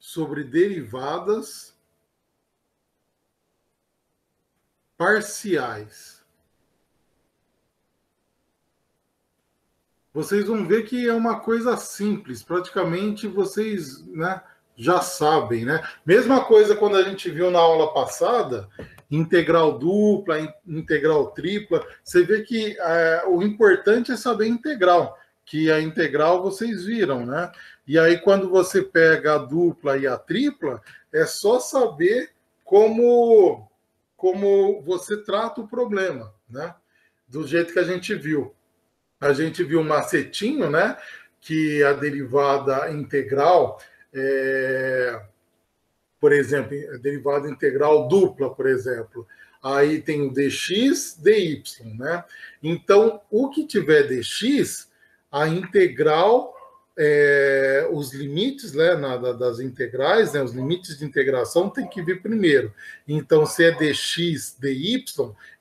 sobre derivadas parciais. Vocês vão ver que é uma coisa simples, praticamente vocês né, já sabem, né? Mesma coisa quando a gente viu na aula passada, integral dupla, integral tripla, você vê que é, o importante é saber integral, que a integral vocês viram, né? E aí quando você pega a dupla e a tripla, é só saber como como você trata o problema, né? Do jeito que a gente viu. A gente viu um macetinho, né? Que a derivada integral, é, por exemplo, a derivada integral dupla, por exemplo, aí tem o dx, dy, né? Então, o que tiver dx, a integral é, os limites né, na, das integrais, né, os limites de integração tem que vir primeiro. Então, se é dx, dy,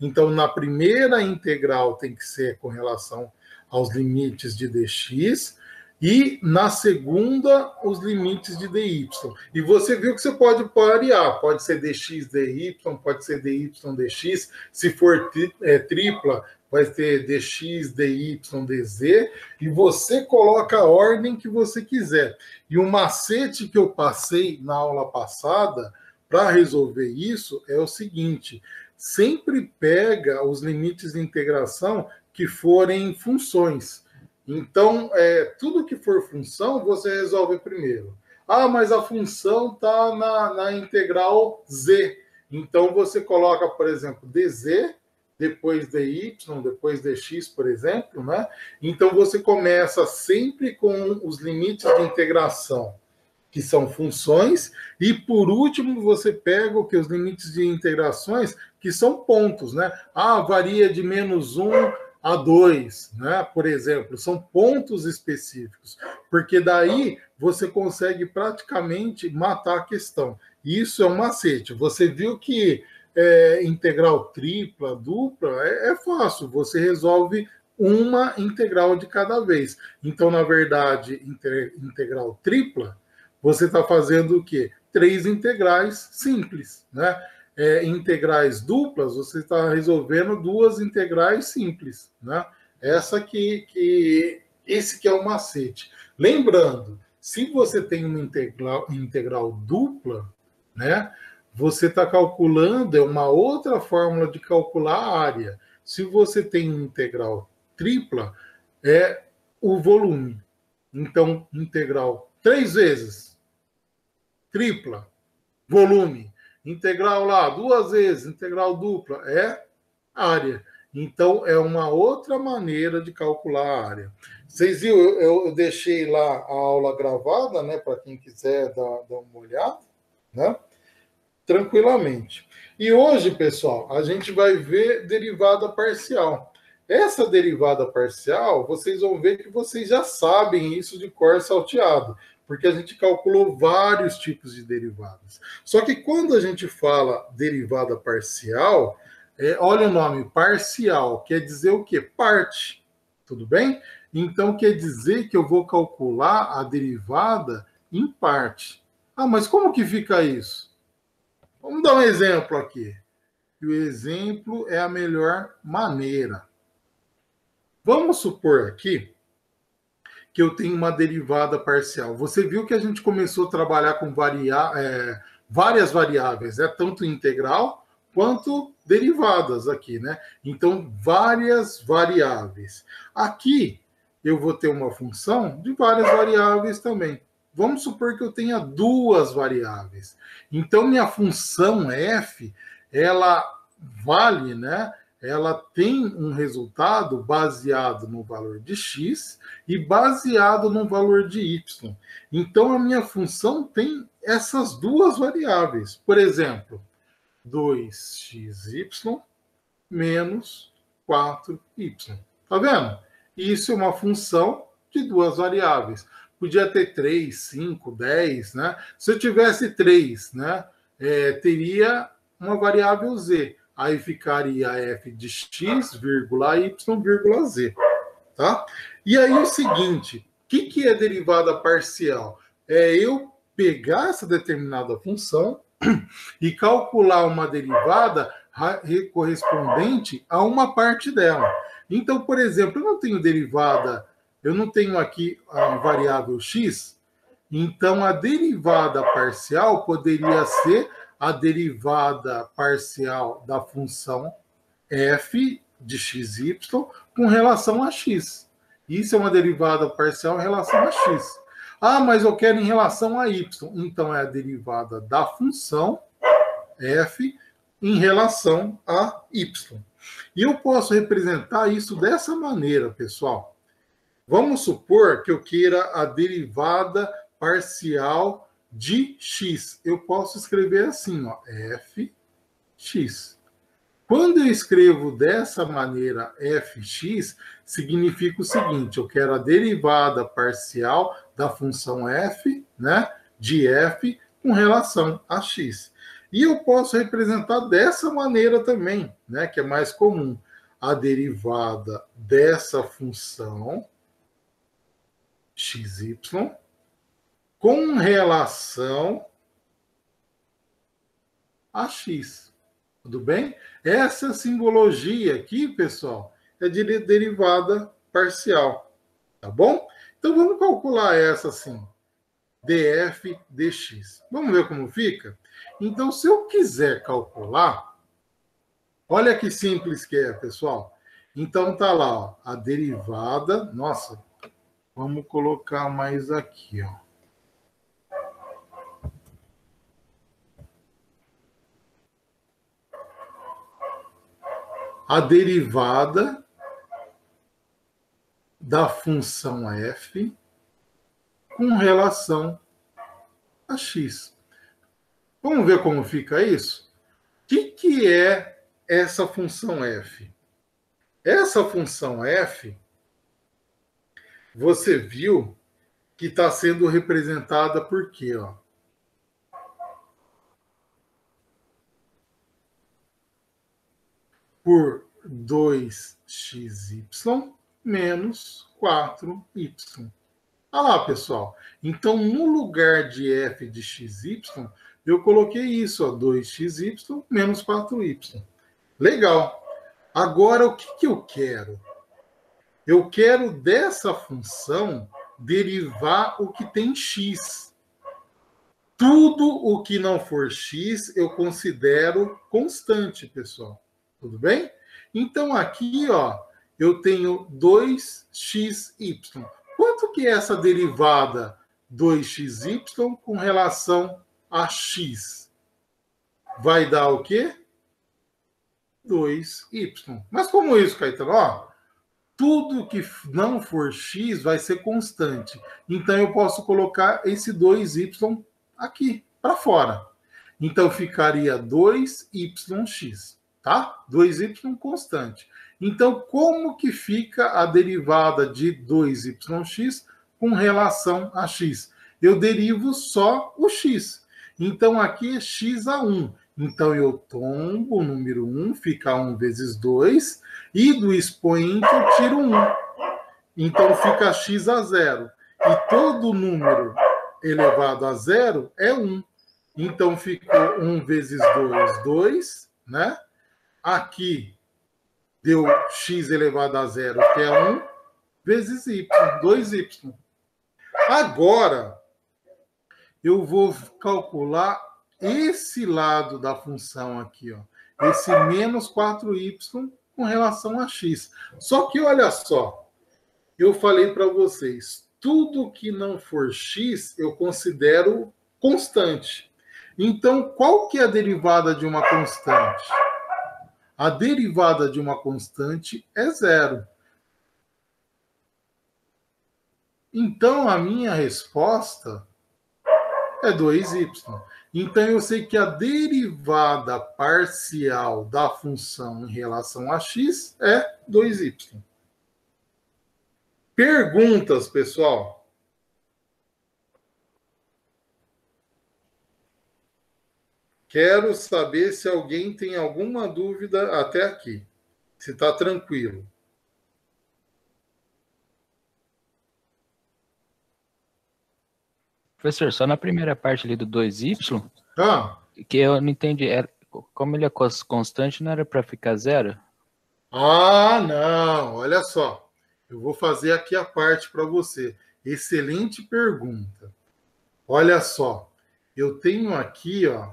então na primeira integral tem que ser com relação aos limites de dx, e na segunda, os limites de dy. E você viu que você pode variar, pode ser dx, dy, pode ser dy, dx. Se for é, tripla, vai ter dx, dy, dz, e você coloca a ordem que você quiser. E o macete que eu passei na aula passada para resolver isso é o seguinte: sempre pega os limites de integração que forem funções. Então, é, tudo que for função, você resolve primeiro. Ah, mas a função está na, na integral z. Então, você coloca, por exemplo, dz depois dy, depois dx, por exemplo, né? Então você começa sempre com os limites de integração, que são funções, e por último você pega o que os limites de integrações, que são pontos, né? Ah, varia de menos 1 a 2, né? Por exemplo, são pontos específicos, porque daí você consegue praticamente matar a questão. Isso é um macete. Você viu que é, integral tripla, dupla, é, é fácil, você resolve uma integral de cada vez. Então, na verdade, integral tripla, você está fazendo o quê? Três integrais simples, né? É, integrais duplas, você está resolvendo duas integrais simples, né? Essa que, que esse que é o macete. Lembrando, se você tem uma integral, integral dupla, né? Você está calculando, é uma outra fórmula de calcular a área. Se você tem integral tripla, é o volume. Então, integral três vezes, tripla, volume. Integral lá, duas vezes, integral dupla, é área. Então, é uma outra maneira de calcular a área. Vocês viram, eu, eu deixei lá a aula gravada, né, para quem quiser dar, dar uma olhada, né? Tranquilamente. E hoje, pessoal, a gente vai ver derivada parcial. Essa derivada parcial, vocês vão ver que vocês já sabem isso de cor salteado, porque a gente calculou vários tipos de derivadas. Só que quando a gente fala derivada parcial, é, olha o nome, parcial, quer dizer o quê? Parte, tudo bem? Então quer dizer que eu vou calcular a derivada em parte. Ah, mas como que fica isso? Vamos dar um exemplo aqui. E o exemplo é a melhor maneira. Vamos supor aqui que eu tenho uma derivada parcial. Você viu que a gente começou a trabalhar com varia é, várias variáveis, é tanto integral quanto derivadas aqui, né? Então, várias variáveis. Aqui eu vou ter uma função de várias variáveis também. Vamos supor que eu tenha duas variáveis. Então, minha função f, ela vale, né? Ela tem um resultado baseado no valor de x e baseado no valor de y. Então, a minha função tem essas duas variáveis. Por exemplo, 2xy menos 4y. Tá vendo? Isso é uma função de duas variáveis podia ter 3, 5, 10, né? Se eu tivesse 3, né, é, teria uma variável z. Aí ficaria f de x, vírgula y, vírgula z. Tá? E aí o seguinte, o que, que é derivada parcial? É eu pegar essa determinada função e calcular uma derivada correspondente a uma parte dela. Então, por exemplo, eu não tenho derivada, eu não tenho aqui a variável x, então a derivada parcial poderia ser a derivada parcial da função f de xy com relação a x. Isso é uma derivada parcial em relação a x. Ah, mas eu quero em relação a y. Então é a derivada da função f em relação a y. E eu posso representar isso dessa maneira, pessoal. Vamos supor que eu queira a derivada parcial de x. Eu posso escrever assim, ó, fx. Quando eu escrevo dessa maneira fx, significa o seguinte: eu quero a derivada parcial da função f, né, de f com relação a x. E eu posso representar dessa maneira também, né, que é mais comum. A derivada dessa função xy com relação a x. Tudo bem? Essa simbologia aqui, pessoal, é de derivada parcial. Tá bom? Então vamos calcular essa assim. df dx. Vamos ver como fica? Então, se eu quiser calcular, olha que simples que é, pessoal. Então tá lá, ó, a derivada, nossa, vamos colocar mais aqui, ó. a derivada da função f com relação a x. Vamos ver como fica isso? O que, que é essa função f? Essa função f, você viu que está sendo representada por quê? Ó? por 2xy menos 4y. Olha lá, pessoal. Então, no lugar de f de xy, eu coloquei isso, ó, 2xy menos 4y. Legal. Agora, o que, que eu quero? Eu quero dessa função derivar o que tem x. Tudo o que não for x, eu considero constante, pessoal. Tudo bem? Então aqui, ó, eu tenho 2xy. Quanto que é essa derivada 2xy com relação a x? Vai dar o quê? 2y. Mas como isso, Caetano? Ó, tudo que não for x vai ser constante. Então eu posso colocar esse 2y aqui para fora. Então ficaria 2yx tá? 2y constante. Então, como que fica a derivada de 2yx com relação a x? Eu derivo só o x. Então, aqui é x a 1. Então, eu tombo o número 1, fica 1 vezes 2, e do expoente eu tiro 1. Então, fica x a 0. E todo número elevado a 0 é 1. Então, ficou 1 vezes 2, 2, né? Aqui deu x elevado a zero, que é 1, vezes y, 2y. Agora, eu vou calcular esse lado da função aqui, ó, esse menos 4y com relação a x. Só que olha só, eu falei para vocês, tudo que não for x eu considero constante. Então, qual que é a derivada de uma constante? a derivada de uma constante é zero. Então, a minha resposta é 2y. Então, eu sei que a derivada parcial da função em relação a x é 2y. Perguntas, pessoal? Quero saber se alguém tem alguma dúvida até aqui. Se está tranquilo. Professor, só na primeira parte ali do 2y, Ah, que eu não entendi, era- como ele é constante, não era para ficar zero? ah, não, olha só. Eu vou fazer aqui a parte para você. Excelente pergunta. Olha só. Eu tenho aqui, ó,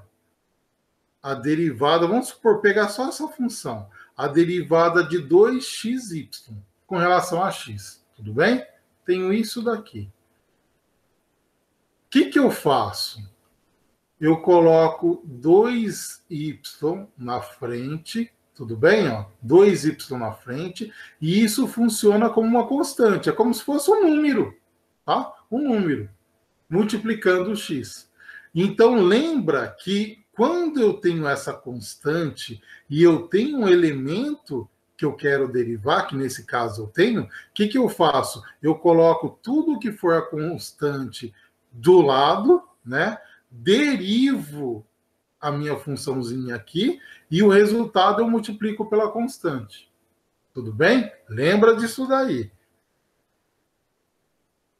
a derivada, vamos supor, pegar só essa função, a derivada de 2xy com relação a x. Tudo bem? Tenho isso daqui. O que, que eu faço? Eu coloco 2y na frente, tudo bem? Ó? 2y na frente, e isso funciona como uma constante, é como se fosse um número, tá? Um número, multiplicando o x. Então, lembra que quando eu tenho essa constante e eu tenho um elemento que eu quero derivar, que nesse caso eu tenho, o que, que eu faço? Eu coloco tudo que for a constante do lado, né? Derivo a minha funçãozinha aqui e o resultado eu multiplico pela constante. Tudo bem? Lembra disso daí.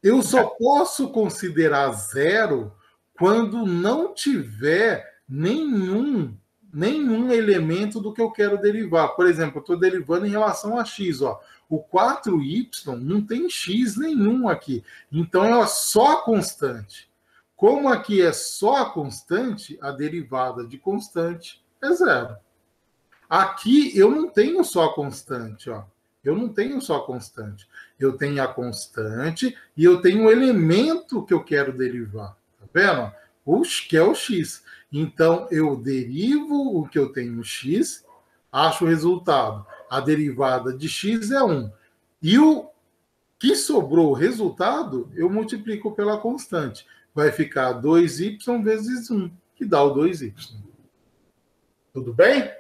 Eu só posso considerar zero quando não tiver nenhum nenhum elemento do que eu quero derivar. Por exemplo, eu estou derivando em relação a x. Ó. O 4y não tem x nenhum aqui. Então é só constante. Como aqui é só a constante, a derivada de constante é zero. Aqui eu não tenho só constante, ó. Eu não tenho só constante. Eu tenho a constante e eu tenho o elemento que eu quero derivar. Tá vendo? Que é o x. Então eu derivo o que eu tenho x, acho o resultado. A derivada de x é 1. E o que sobrou o resultado, eu multiplico pela constante. Vai ficar 2y vezes 1, que dá o 2y. Tudo bem?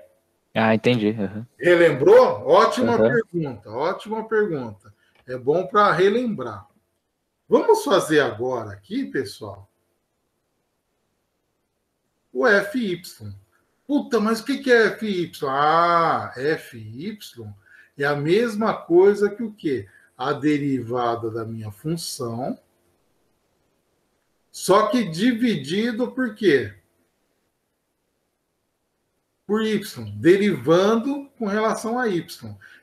Ah, entendi. uhum. Relembrou? Ótima Uhum. pergunta, ótima pergunta. É bom para relembrar. Vamos fazer agora aqui, pessoal, o FY. Puta, mas o que é FY? Ah, FY é a mesma coisa que o quê? A derivada da minha função, só que dividido por quê? Por y, derivando com relação a y.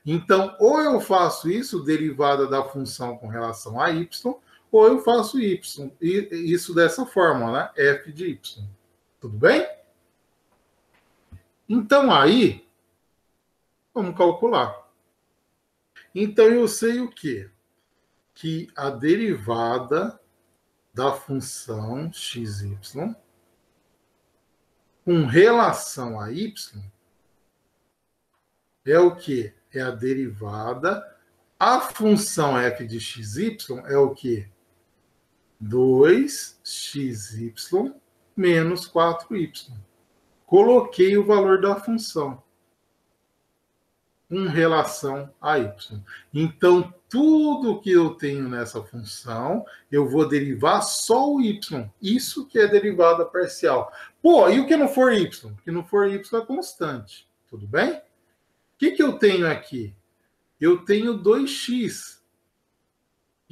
Então, ou eu faço isso, derivada da função com relação a y, ou eu faço y, isso dessa forma, né? f de y. Tudo bem? Então, aí, vamos calcular. Então, eu sei o quê? Que a derivada da função xy com relação a y é o que? É a derivada. A função f de xy é o que? 2xy menos 4y. Coloquei o valor da função com relação a y. Então, tudo que eu tenho nessa função, eu vou derivar só o y. Isso que é derivada parcial. Pô, e o que não for y? O que não for y é constante. Tudo bem? O que, que eu tenho aqui? Eu tenho 2x.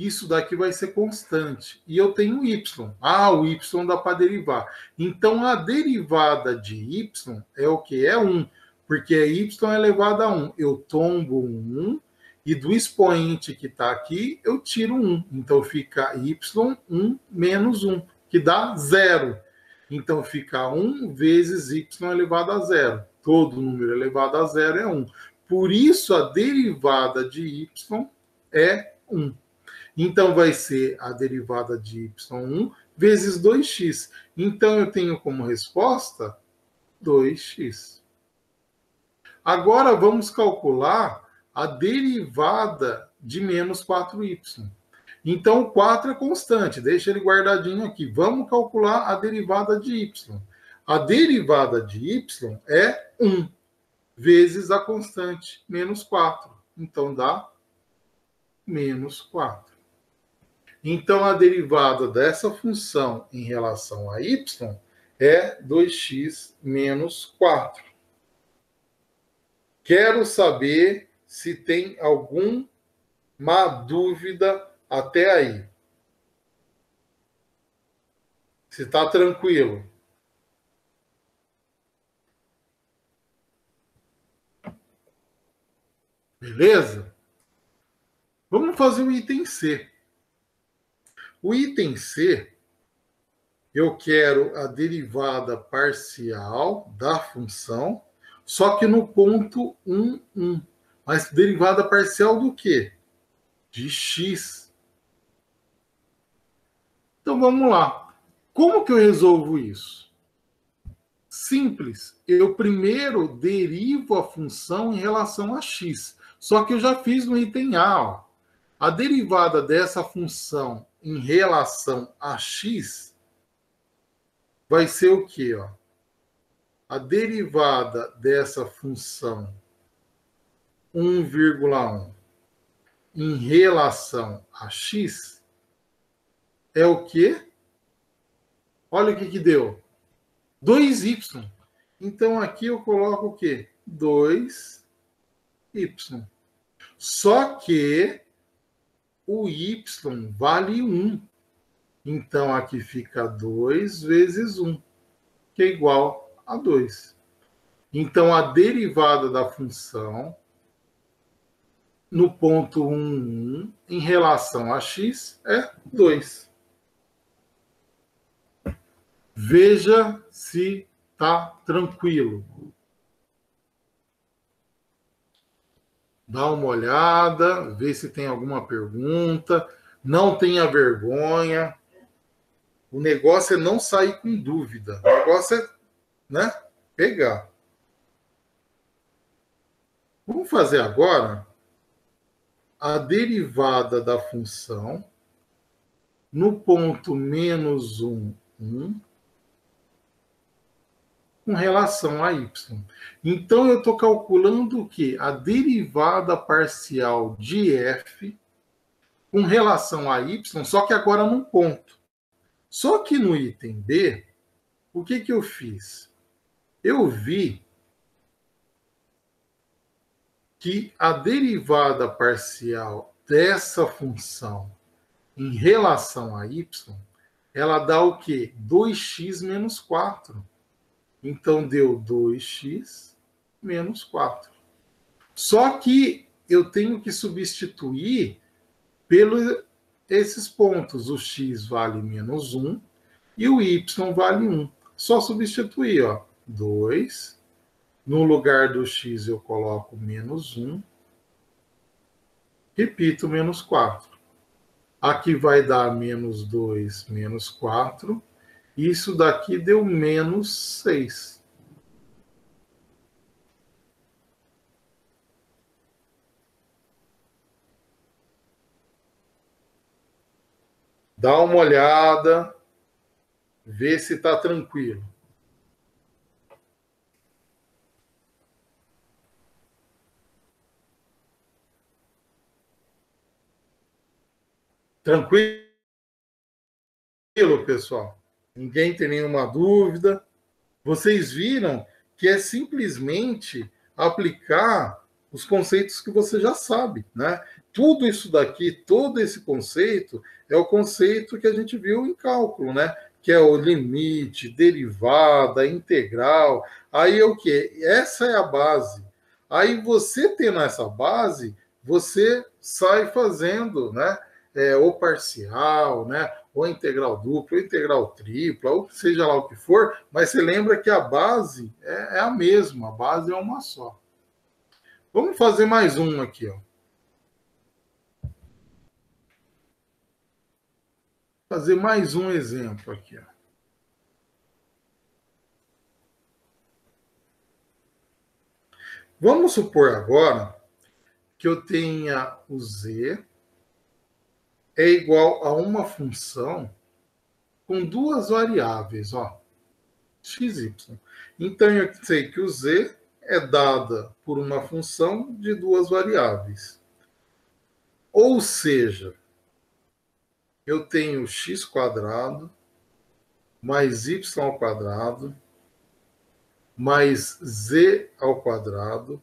Isso daqui vai ser constante. E eu tenho y. Ah, o y dá para derivar. Então, a derivada de y é o que? É 1. Porque y é elevado a 1. Eu tombo um 1 e do expoente que está aqui, eu tiro 1. Então, fica y 1 menos 1, que dá 0. Então, fica 1 vezes y elevado a 0. Todo número elevado a 0 é 1. Por isso, a derivada de y é 1. Então, vai ser a derivada de y1 vezes 2x. Então, eu tenho como resposta 2x. Agora, vamos calcular a derivada de menos 4y. Então, o 4 é constante, deixa ele guardadinho aqui. Vamos calcular a derivada de y. A derivada de y é 1 vezes a constante, menos 4. Então, dá menos 4. Então, a derivada dessa função em relação a y é 2x menos 4. Quero saber se tem alguma dúvida até aí. Se está tranquilo. Beleza? Vamos fazer o item C. O item C, eu quero a derivada parcial da função, só que no ponto 1, 1. Mas derivada parcial do quê? De x. Então vamos lá. Como que eu resolvo isso? Simples. Eu primeiro derivo a função em relação a x. Só que eu já fiz no item A. Ó. A derivada dessa função em relação a x vai ser o quê? Ó? A derivada dessa função 1,1 em relação a x é o quê? Olha o que, que deu. 2y. Então aqui eu coloco o quê? 2 y. Só que o y vale 1. Então aqui fica 2 vezes 1, que é igual a 2. Então a derivada da função no ponto 1, 1 em relação a x é 2. Veja se está tranquilo. Dá uma olhada, vê se tem alguma pergunta, não tenha vergonha. O negócio é não sair com dúvida. O negócio é, né, pegar. Vamos fazer agora a derivada da função no ponto menos 1, 1, com relação a y. Então, eu estou calculando o quê? A derivada parcial de f com relação a y, só que agora num ponto. Só que no item B, o que, que eu fiz? Eu vi que a derivada parcial dessa função em relação a y, ela dá o quê? 2x menos 4. Então deu 2x menos 4. Só que eu tenho que substituir pelos esses pontos. O x vale menos 1 e o y vale 1. Só substituir, ó. 2. No lugar do x eu coloco menos 1. Repito, menos 4. Aqui vai dar menos 2, menos 4. Isso daqui deu menos 6. Dá uma olhada, vê se está tranquilo. Tranquilo, pessoal? Ninguém tem nenhuma dúvida. Vocês viram que é simplesmente aplicar os conceitos que você já sabe, né? Tudo isso daqui, todo esse conceito é o conceito que a gente viu em cálculo, né? Que é o limite, derivada, integral. Aí é o que? Essa é a base. Aí você tendo essa base, você sai fazendo, né? É, o parcial, né? Ou integral dupla, ou integral tripla, ou seja lá o que for, mas você lembra que a base é, é a mesma, a base é uma só. Vamos fazer mais um aqui, ó. Fazer mais um exemplo aqui, ó. Vamos supor agora que eu tenha o z é igual a uma função com duas variáveis, ó, x, y. Então, eu sei que o z é dada por uma função de duas variáveis. Ou seja, eu tenho x quadrado mais y ao quadrado mais z ao quadrado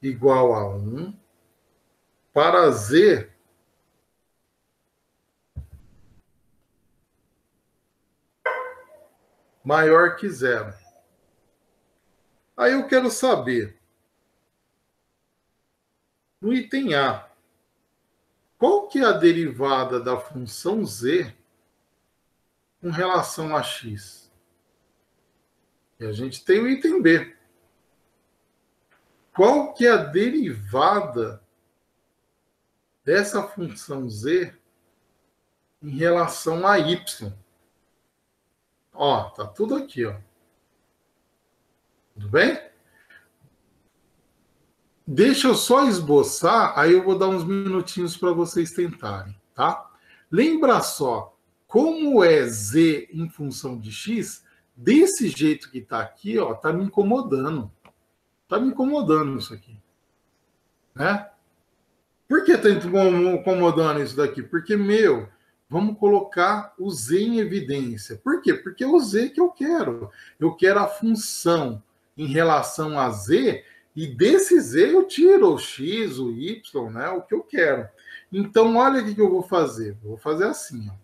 igual a 1 para z maior que zero. Aí eu quero saber, no item A, qual que é a derivada da função z com relação a x? E a gente tem o item B. Qual que é a derivada dessa função z em relação a y? Ó, tá tudo aqui, ó. Tudo bem? Deixa eu só esboçar, aí eu vou dar uns minutinhos para vocês tentarem, tá? Lembra só, como é z em função de x, desse jeito que está aqui, ó, tá me incomodando. Tá me incomodando isso aqui. Né? Por que tá incomodando isso daqui? Porque, meu, vamos colocar o z em evidência. Por quê? Porque é o z que eu quero. Eu quero a função em relação a z, e desse z eu tiro o x, o y, né? O que eu quero. Então, olha o que eu vou fazer. Eu vou fazer assim, ó.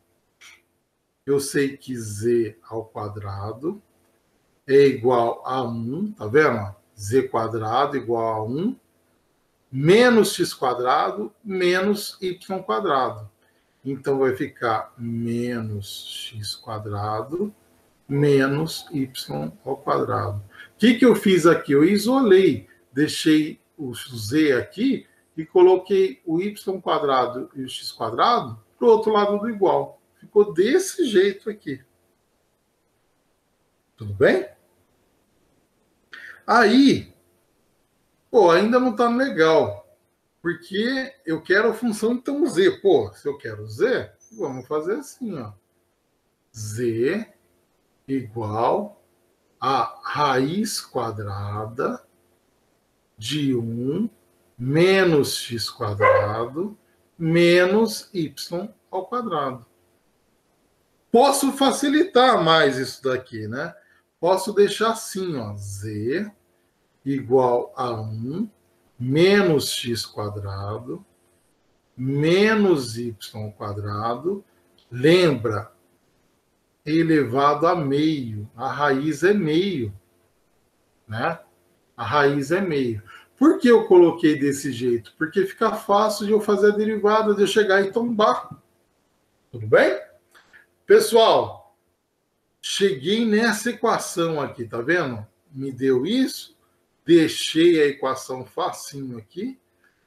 Eu sei que z ao quadrado é igual a 1, tá vendo? z quadrado igual a 1, menos x quadrado, menos y quadrado. Então, vai ficar menos x quadrado, menos y ao quadrado. O que, que eu fiz aqui? Eu isolei, deixei o z aqui e coloquei o y quadrado e o x quadrado para o outro lado do igual. Ficou desse jeito aqui. Tudo bem? Aí, pô, ainda não está legal. Porque eu quero a função então z. Pô, se eu quero z, vamos fazer assim, ó. z igual a raiz quadrada de 1 menos x quadrado menos y ao quadrado. Posso facilitar mais isso daqui, né? Posso deixar assim, ó, z igual a 1 menos x quadrado menos y quadrado. Lembra, elevado a meio. A raiz é meio, né? A raiz é meio. Por que eu coloquei desse jeito? Porque fica fácil de eu fazer a derivada, de eu chegar e tombar. Tudo bem? Pessoal, cheguei nessa equação aqui, tá vendo? Me deu isso, deixei a equação facinho aqui.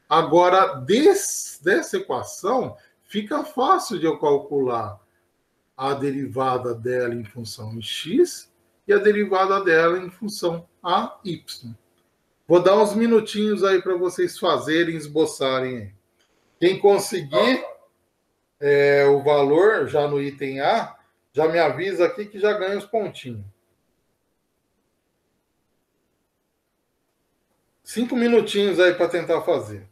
Agora, dessa equação, fica fácil de eu calcular a derivada dela em função de x e a derivada dela em função a y. Vou dar uns minutinhos aí para vocês fazerem, esboçarem. Quem conseguir é, o valor já no item A, já me avisa aqui que já ganha os pontinhos. Cinco minutinhos aí para tentar fazer.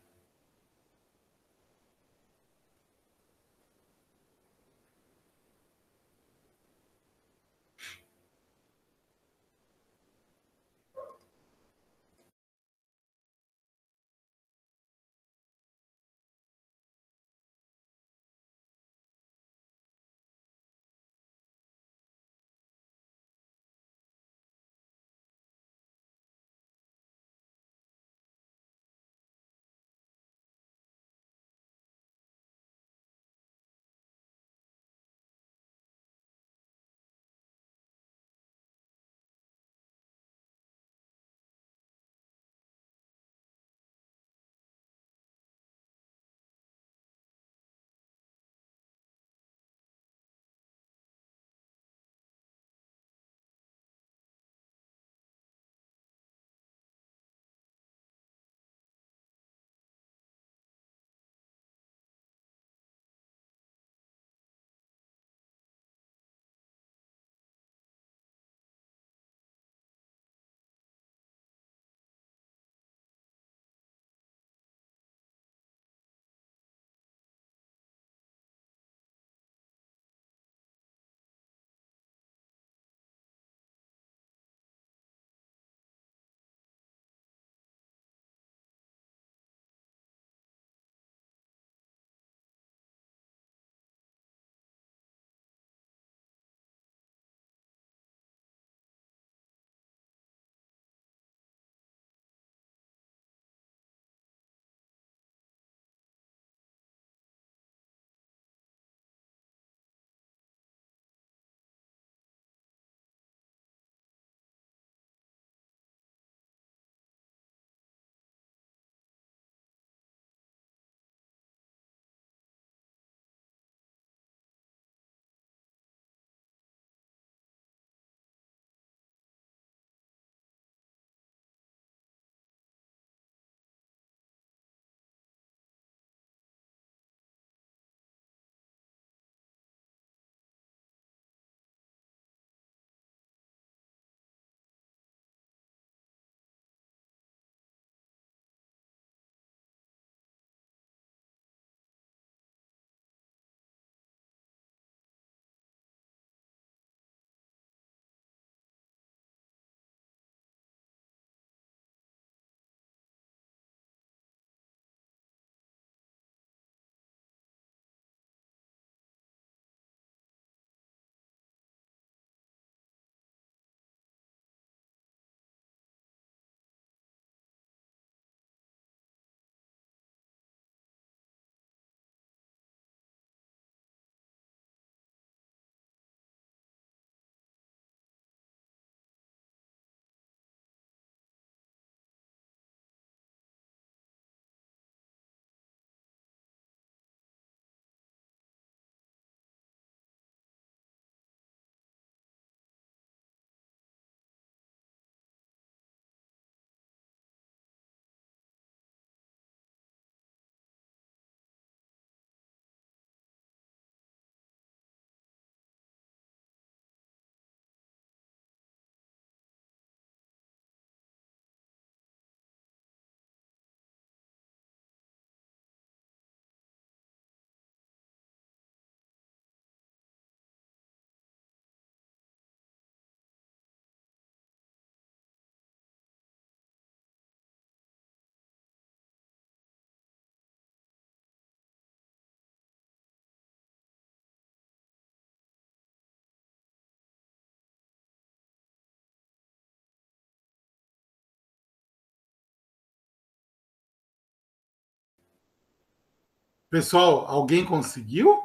Pessoal, alguém conseguiu?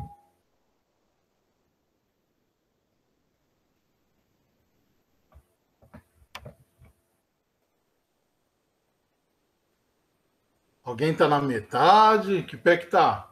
Alguém está na metade? Que pé que tá?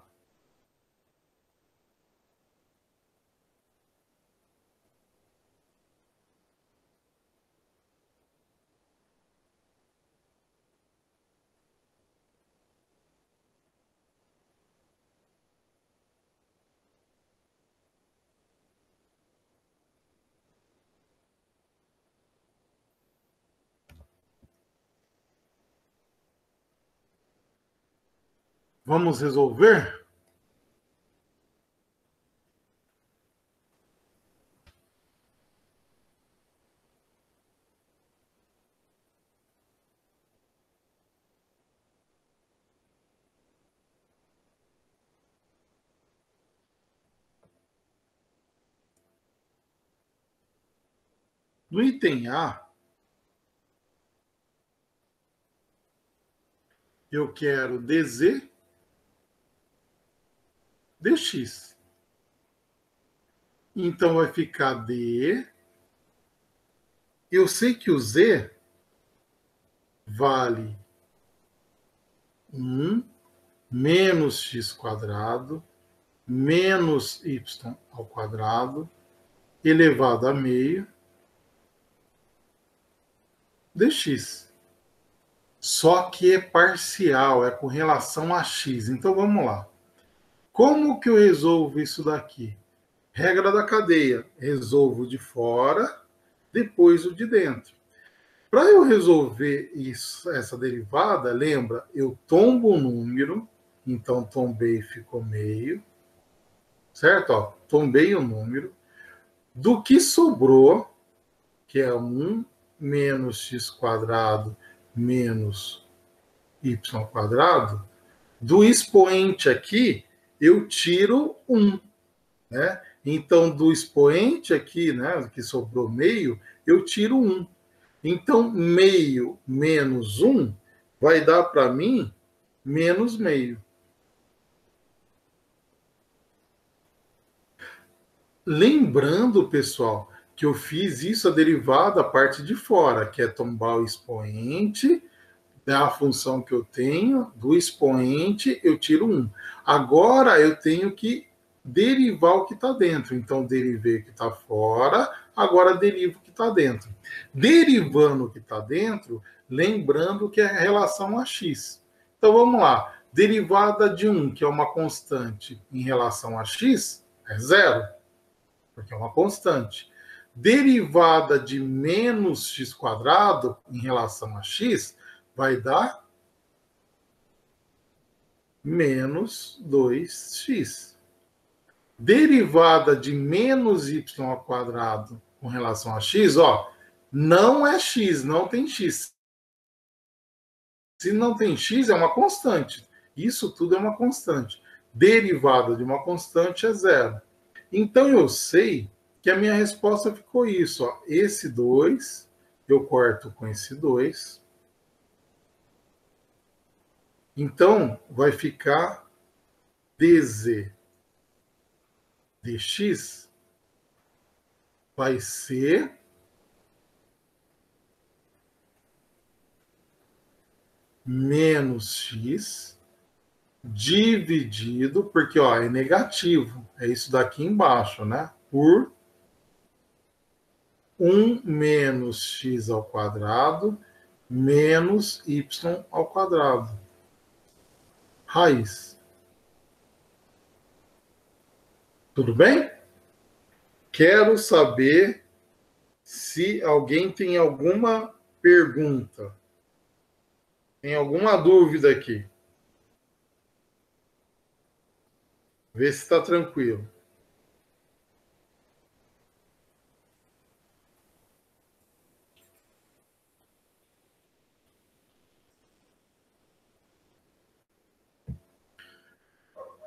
Vamos resolver? No item A, eu quero DZ dx. Então vai ficar d. Eu sei que o z vale 1 menos x quadrado menos y ao quadrado elevado a meio dx. Só que é parcial, é com relação a x. Então vamos lá. Como que eu resolvo isso daqui? Regra da cadeia: resolvo de fora, depois o de dentro. Para eu resolver isso, essa derivada, lembra, eu tombo o número, então tombei ficou meio, certo? Ó, tombei o número. Do que sobrou, que é 1 menos x quadrado menos y quadrado, do expoente aqui, eu tiro um. Né? Então, do expoente aqui, né, que sobrou meio, eu tiro um. Então, meio menos um vai dar para mim menos meio. Lembrando, pessoal, que eu fiz isso a derivada a parte de fora, que é tombar o expoente da função que eu tenho, do expoente, eu tiro um. Agora eu tenho que derivar o que está dentro. Então, derivei o que está fora, agora derivo o que está dentro. Derivando o que está dentro, lembrando que é relação a x. Então, vamos lá. Derivada de 1, que é uma constante, em relação a x, é zero, porque é uma constante. Derivada de menos x quadrado em relação a x vai dar menos 2x. Derivada de menos y ao quadrado com relação a x, ó, não é x, não tem x. Se não tem x, é uma constante. Isso tudo é uma constante. Derivada de uma constante é zero. Então eu sei que a minha resposta ficou isso. Ó. Esse 2, eu corto com esse 2. Então, vai ficar dz dx vai ser menos x dividido, porque ó, é negativo, é isso daqui embaixo, né? Por 1 menos x ao quadrado menos y ao quadrado raiz. Tudo bem? Quero saber se alguém tem alguma pergunta. Tem alguma dúvida aqui? Vê se está tranquilo.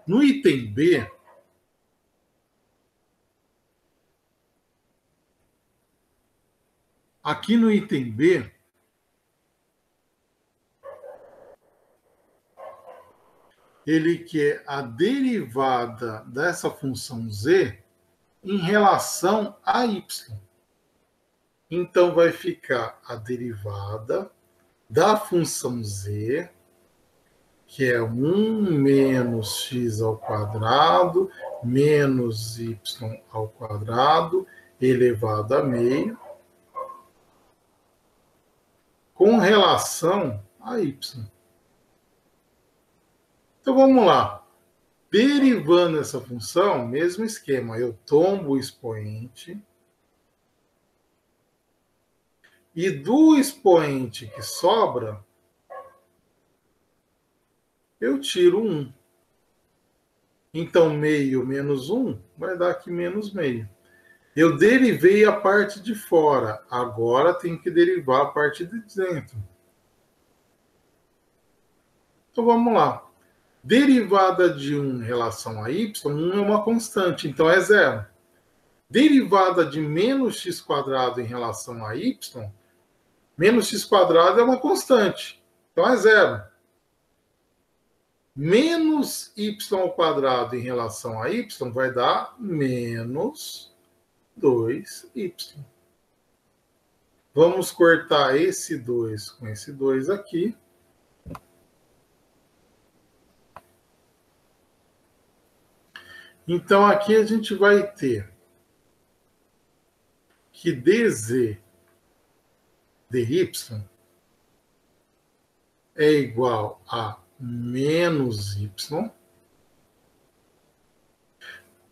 No item B, aqui no item B, ele quer a derivada dessa função z em relação a y. Então vai ficar a derivada da função z, que é 1 menos x ao quadrado, menos y ao quadrado, elevado a meio, com relação a y. Então vamos lá. Derivando essa função, mesmo esquema, eu tombo o expoente. E do expoente que sobra, eu tiro 1. Então, meio menos 1 vai dar aqui menos meio. Eu derivei a parte de fora, agora tem que derivar a parte de dentro. Então vamos lá. Derivada de 1 em relação a y, 1 é uma constante, então é zero. Derivada de menos x em relação a y, menos x é uma constante, então é zero. Menos y ao quadrado em relação a y vai dar menos 2y. Vamos cortar esse 2 com esse 2 aqui. Então, aqui a gente vai ter que dz dy é igual a menos y.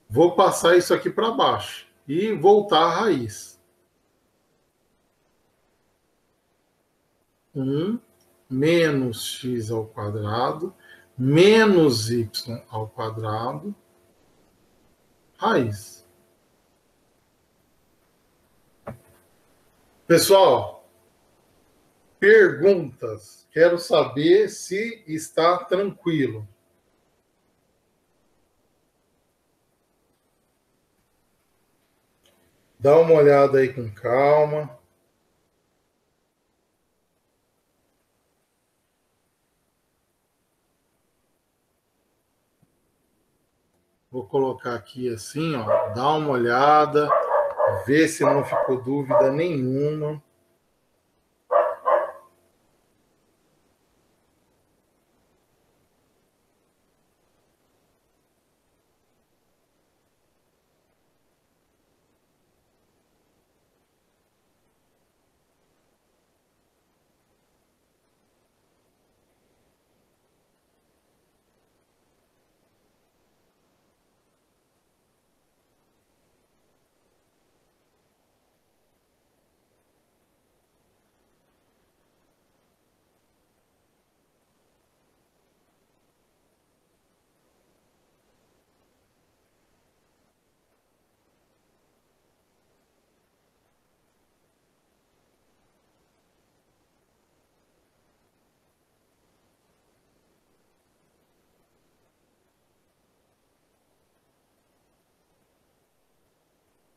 Vou passar isso aqui para baixo e voltar à raiz. 1 menos x ao quadrado menos y ao quadrado raiz. Pessoal, perguntas. Quero saber se está tranquilo. Dá uma olhada aí com calma. Vou colocar aqui assim, ó, dá uma olhada, ver se não ficou dúvida nenhuma.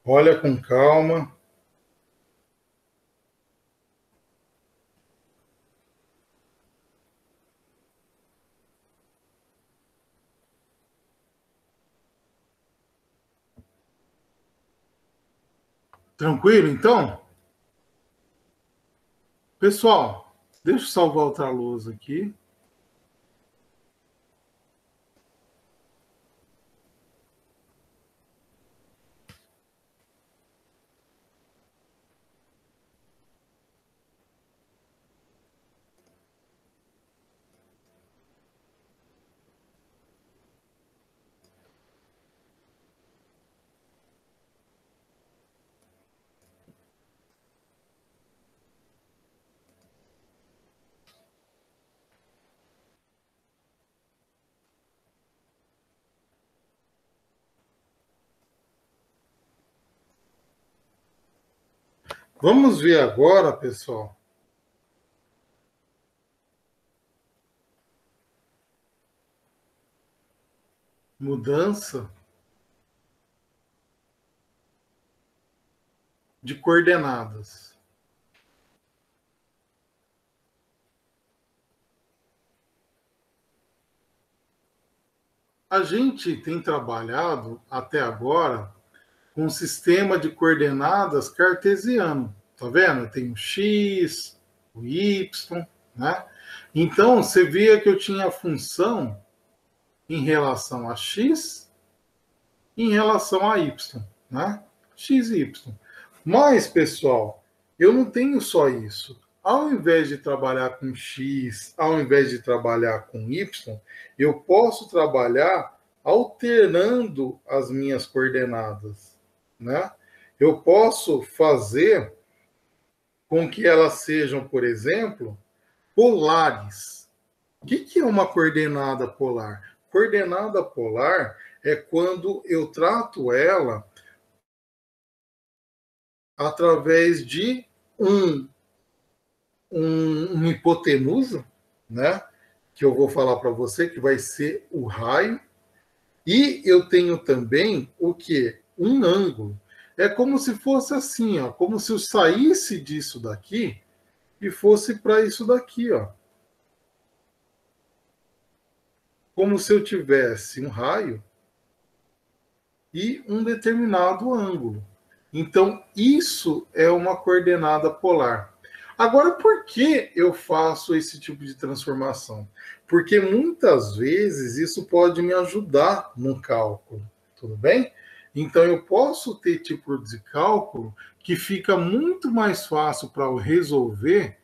Olha com calma. Tranquilo, então? Pessoal, deixa eu salvar outra luz aqui. Vamos ver agora, pessoal. Mudança de coordenadas. a gente tem trabalhado até agora um sistema de coordenadas cartesiano. Tá vendo? Tem o x, o y, né? Então, você via que eu tinha função em relação a x em relação a y, né? x e y. Mas, pessoal, eu não tenho só isso. Ao invés de trabalhar com x, ao invés de trabalhar com y, eu posso trabalhar alternando as minhas coordenadas, né? Eu posso fazer com que elas sejam, por exemplo, polares. O que é uma coordenada polar? Coordenada polar é quando eu trato ela através de um, um, hipotenusa, né? Que eu vou falar para você, que vai ser o raio. E eu tenho também o que? Um ângulo. É como se fosse assim, ó, como se eu saísse disso daqui e fosse para isso daqui, ó. Como se eu tivesse um raio e um determinado ângulo. Então, isso é uma coordenada polar. Agora, por que eu faço esse tipo de transformação? Porque muitas vezes isso pode me ajudar no cálculo, tudo bem? Então, eu posso ter tipo de cálculo que fica muito mais fácil para eu resolver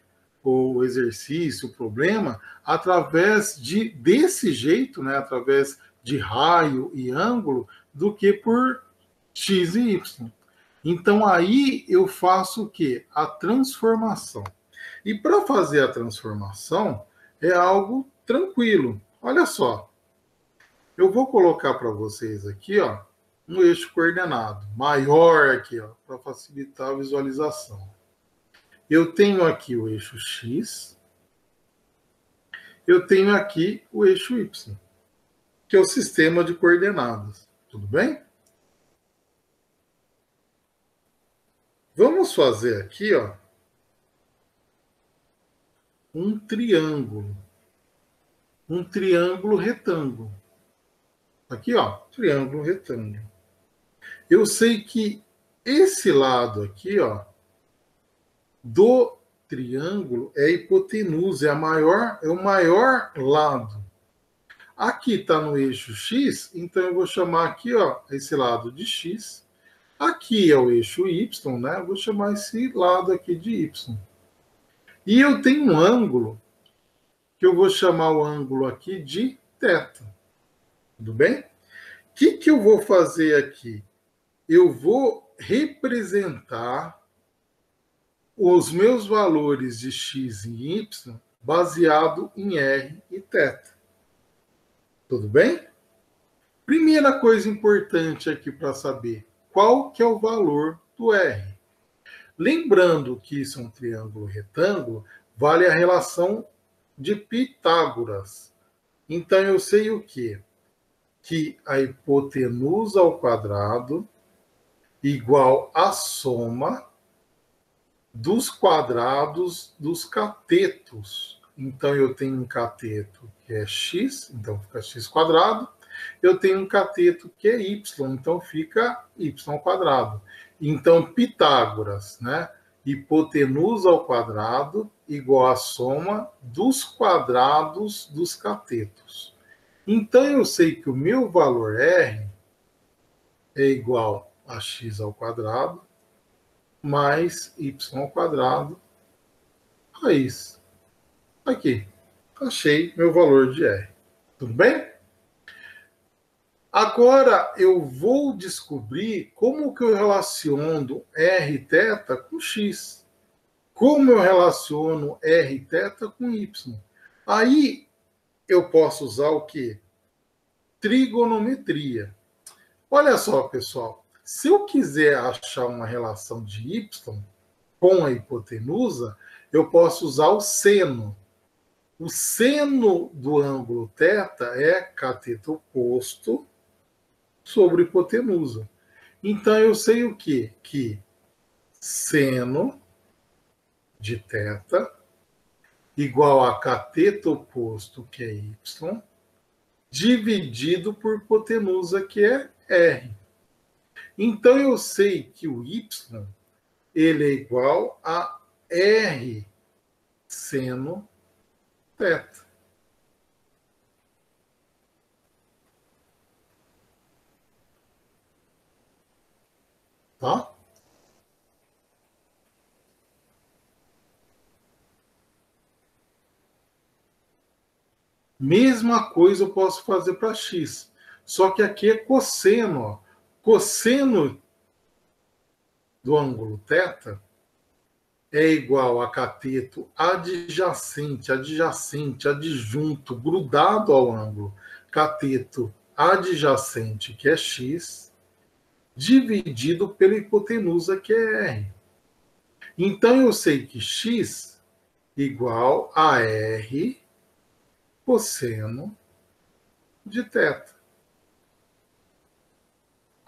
o exercício, o problema, através de desse jeito, né, através de raio e ângulo, do que por x e y. Então aí eu faço o que? A transformação. E para fazer a transformação é algo tranquilo. Olha só. Eu vou colocar para vocês aqui, ó, um eixo coordenado maior aqui, para facilitar a visualização. Eu tenho aqui o eixo x. Eu tenho aqui o eixo y, que é o sistema de coordenadas. Tudo bem? Vamos fazer aqui, ó, um triângulo. Um triângulo retângulo. Aqui, ó, triângulo retângulo. Eu sei que esse lado aqui, ó, do triângulo é hipotenusa, é a maior, é o maior lado. Aqui está no eixo x, então eu vou chamar aqui, ó, esse lado de x Aqui é o eixo Y, né? Eu vou chamar esse lado aqui de Y. E eu tenho um ângulo que eu vou chamar o ângulo aqui de θ. Tudo bem? O que, que eu vou fazer aqui? Eu vou representar os meus valores de x e y baseado em r e θ. Tudo bem? Primeira coisa importante aqui para saber qual que é o valor do R. Lembrando que isso é um triângulo retângulo, vale a relação de Pitágoras. Então eu sei o quê? Que a hipotenusa ao quadrado igual à soma dos quadrados dos catetos. Então eu tenho um cateto que é x, então fica x quadrado, eu tenho um cateto que é y, então fica y quadrado. Então, Pitágoras, né? Hipotenusa ao quadrado igual à soma dos quadrados dos catetos. Então, eu sei que o meu valor R é igual a x ao quadrado mais y ao quadrado raiz. Aqui, achei meu valor de R. Tudo bem? Agora eu vou descobrir como que eu relaciono r θ com x. Como eu relaciono r θ com y. Aí eu posso usar o que? Trigonometria. Olha só, pessoal. Se eu quiser achar uma relação de y com a hipotenusa, eu posso usar o seno. O seno do ângulo θ é cateto oposto sobre hipotenusa. Então eu sei o quê? Que seno de θ igual a cateto oposto, que é y, dividido por hipotenusa, que é R. Então eu sei que o y ele é igual a R seno teta. Tá? Mesma coisa eu posso fazer para x. Só que aqui é cosseno. Ó. Cosseno do ângulo θ é igual a cateto adjacente, adjacente, adjunto, grudado ao ângulo. Cateto adjacente, que é x, dividido pela hipotenusa, que é r. Então eu sei que x igual a r cosseno de θ.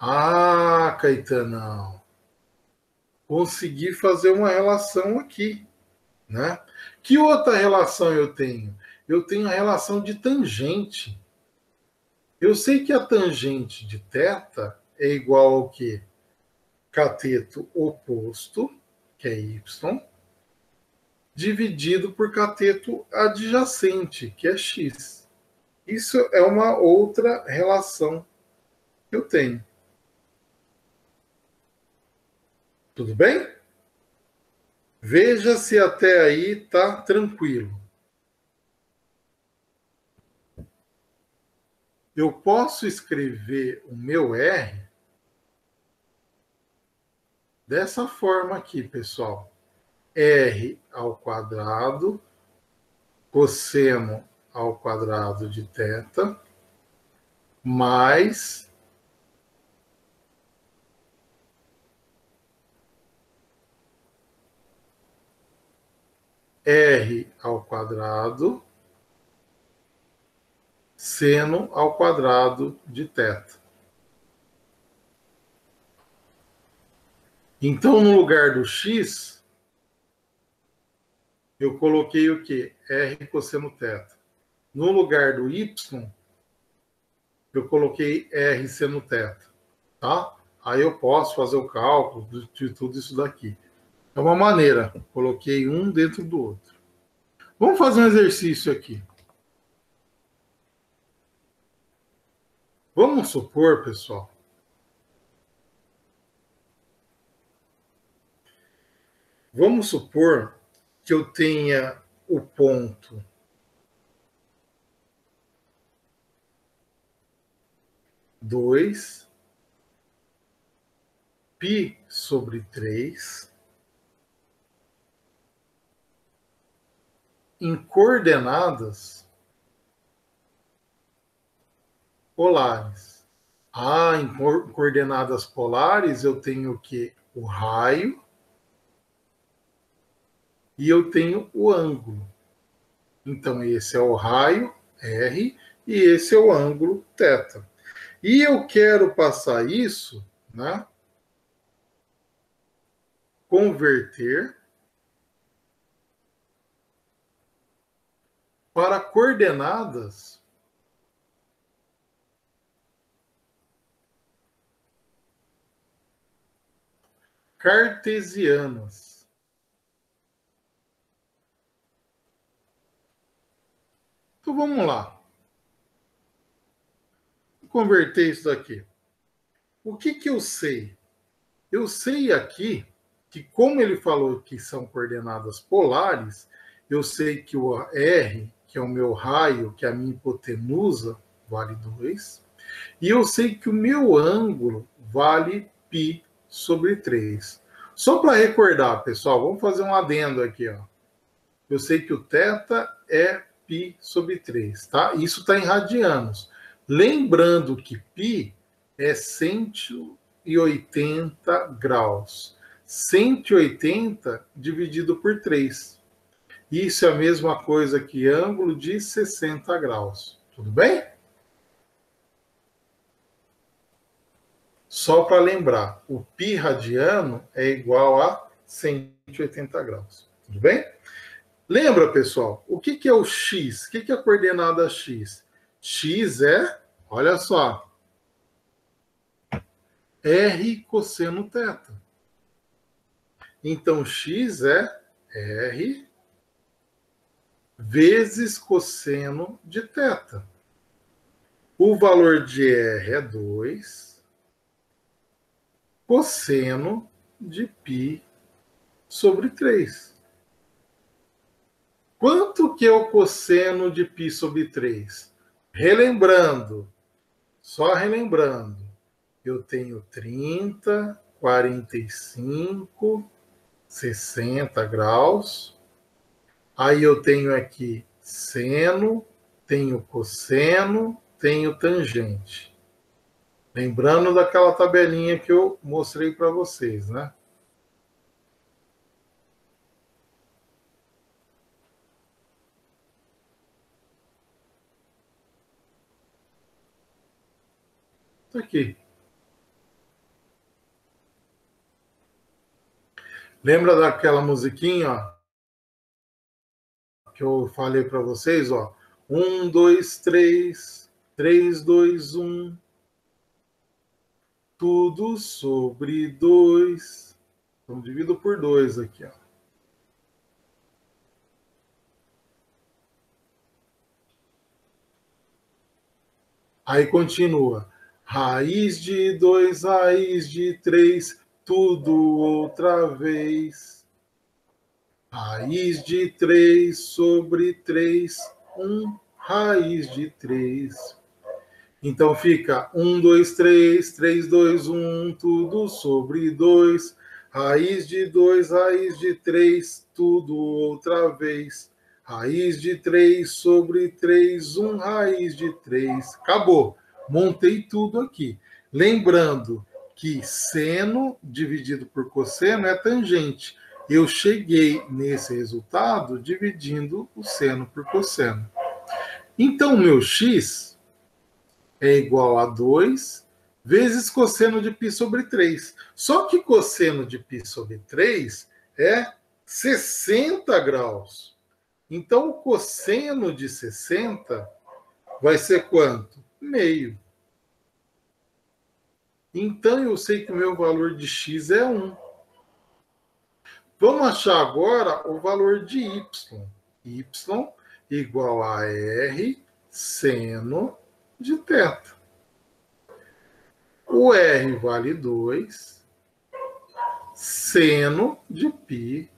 Ah, Caetanão, consegui fazer uma relação aqui, né? Que outra relação eu tenho? Eu tenho a relação de tangente. Eu sei que a tangente de θ é igual ao que? Cateto oposto, que é y, dividido por cateto adjacente, que é x. Isso é uma outra relação que eu tenho. Tudo bem? Veja se até aí está tranquilo. Eu posso escrever o meu R dessa forma aqui, pessoal r ao quadrado cosseno ao quadrado de θ mais r ao quadrado seno ao quadrado de θ. Então, no lugar do x, eu coloquei o quê? R cosseno θ. No lugar do Y, eu coloquei R seno θ. Tá? Aí eu posso fazer o cálculo de tudo isso daqui. É uma maneira. Coloquei um dentro do outro. Vamos fazer um exercício aqui. Vamos supor, pessoal, vamos supor que eu tenha o ponto dois pi sobre três em coordenadas polares. Ah, em coordenadas polares eu tenho que o raio e eu tenho o ângulo. Então, esse é o raio R e esse é o ângulo θ. E eu quero passar isso, né? Converter para coordenadas cartesianas. Então vamos lá. Vou converter isso daqui. O que, que eu sei? Eu sei aqui que, como ele falou que são coordenadas polares, eu sei que o R, que é o meu raio, que é a minha hipotenusa, vale 2. E eu sei que o meu ângulo vale π sobre 3. Só para recordar, pessoal, vamos fazer um adendo aqui. Ó. Eu sei que o θ é π sobre 3, tá? Isso está em radianos. Lembrando que π é 180 graus. 180 dividido por 3. Isso é a mesma coisa que ângulo de 60 graus. Tudo bem? Só para lembrar, o π radiano é igual a 180 graus. Tudo bem? Lembra, pessoal, o que, que é o x? O que, que é a coordenada x? x é, olha só, r cosseno θ. Então, x é r vezes cosseno de θ. O valor de r é 2, cosseno de π sobre 3. Quanto que é o cosseno de π sobre 3? Relembrando, só relembrando, eu tenho 30, 45, 60 graus. Aí eu tenho aqui seno, tenho cosseno, tenho tangente. Lembrando daquela tabelinha que eu mostrei para vocês, né? Tá aqui. Lembra daquela musiquinha ó, que eu falei para vocês, ó? Um, dois, três, três, dois, um. Tudo sobre dois. Então divido por dois aqui, ó. Aí continua. Raiz de dois, raiz de três, tudo outra vez. Raiz de três sobre três, um raiz de três. Então fica um, dois, três, três, dois, um, tudo sobre dois. Raiz de dois, raiz de três, tudo outra vez. Raiz de três sobre três, um raiz de três. Acabou montei tudo aqui. Lembrando que seno dividido por cosseno é tangente. Eu cheguei nesse resultado dividindo o seno por cosseno. Então, meu x é igual a 2 vezes cosseno de π sobre 3. Só que cosseno de π sobre 3 é 60 graus. Então, o cosseno de 60 vai ser quanto? Meio. Então eu sei que o meu valor de x é 1. Vamos achar agora o valor de y. y igual a r seno de θ. O r vale 2, seno de π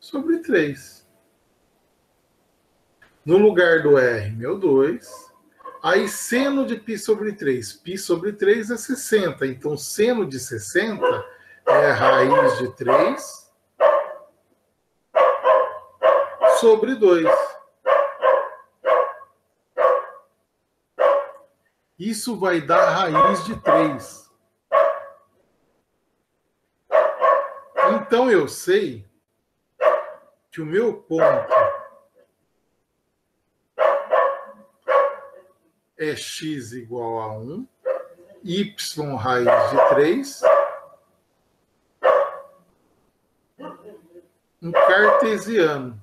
sobre 3. No lugar do r, meu 2, Aí seno de π sobre 3. π sobre 3 é 60. Então, seno de 60 é raiz de 3 sobre 2. Isso vai dar raiz de 3. Então, eu sei que o meu ponto é x igual a 1, y raiz de 3, um cartesiano.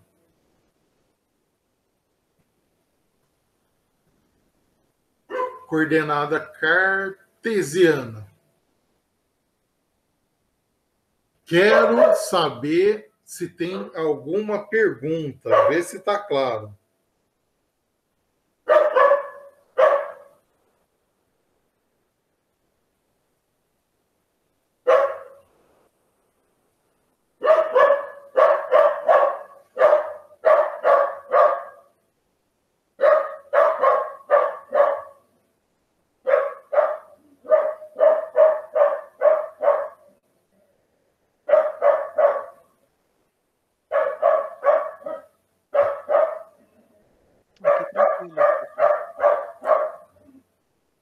Coordenada cartesiana. Quero saber se tem alguma pergunta, ver se está claro.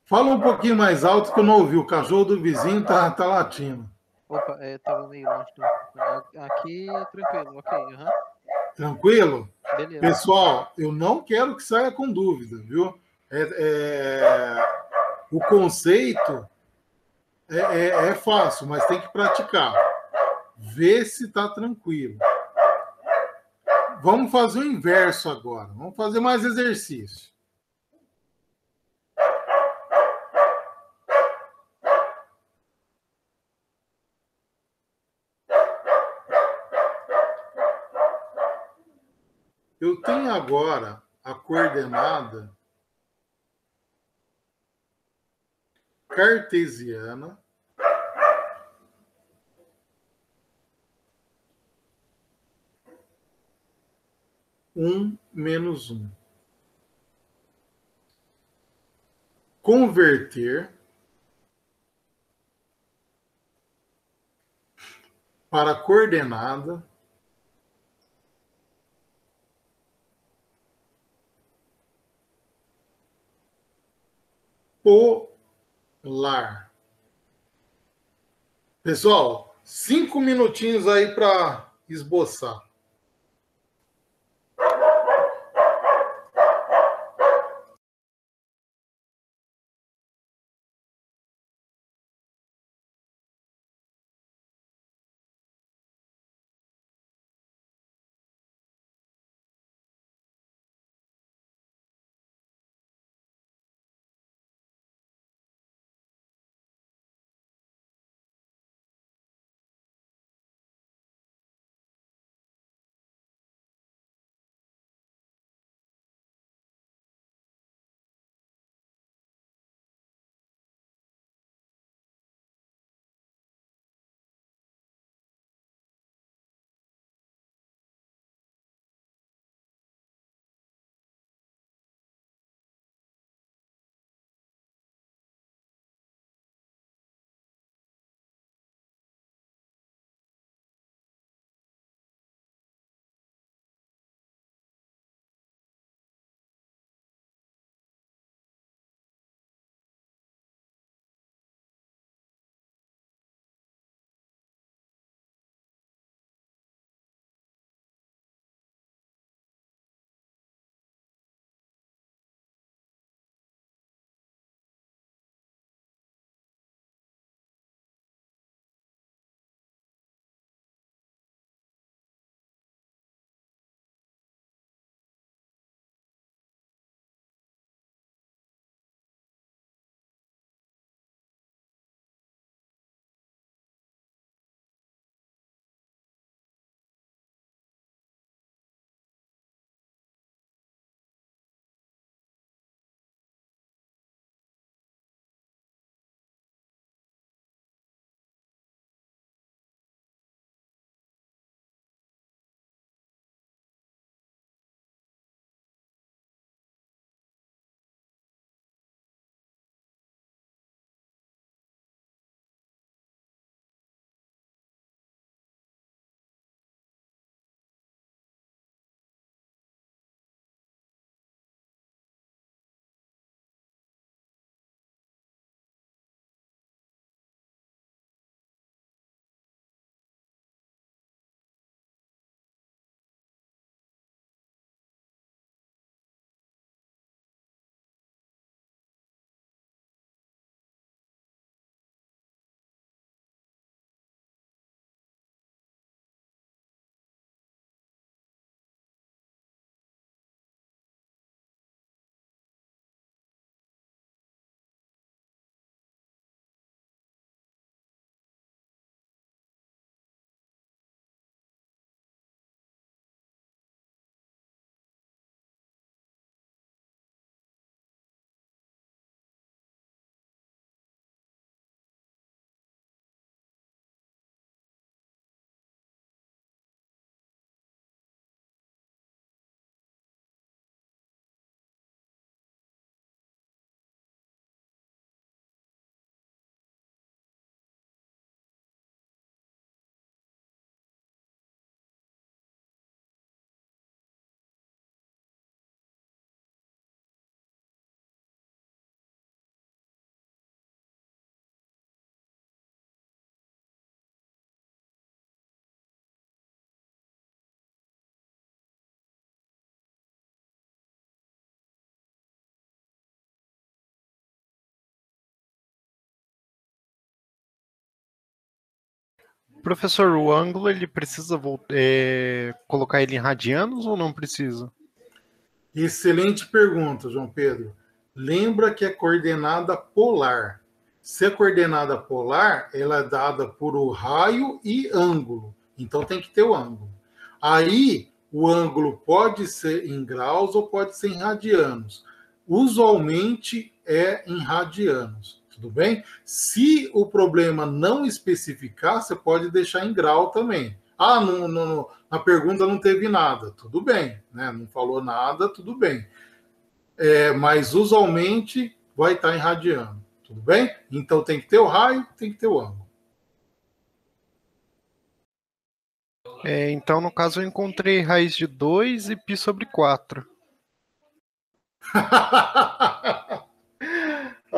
Fala um pouquinho mais alto que eu não ouvi. O cachorro do vizinho tá, tá latindo. Opa, é, tava meio longe. Aqui, tranquilo, ok. Uhum. Tranquilo? Beleza. Pessoal, eu não quero que saia com dúvida, viu? É, é, o conceito é, é, é fácil, mas tem que praticar. Ver se está tranquilo. Vamos fazer o inverso agora. Vamos fazer mais exercício. Eu tenho agora a coordenada cartesiana um menos um. Converter para coordenada polar. Pessoal, cinco minutinhos aí para esboçar. Professor, o ângulo ele precisa é, colocar ele em radianos ou não precisa? Excelente pergunta, João Pedro. Lembra que é coordenada polar. Se é coordenada polar, ela é dada por o raio e ângulo. Então tem que ter o ângulo. Aí, o ângulo pode ser em graus ou pode ser em radianos. Usualmente é em radianos, tudo bem? Se o problema não especificar, você pode deixar em grau também. Ah, na pergunta não teve nada, tudo bem, né? Não falou nada, tudo bem. É, mas usualmente vai estar em radiano, tudo bem? Então tem que ter o raio, tem que ter o ângulo. É, então, no caso, eu encontrei raiz de 2 e π sobre 4.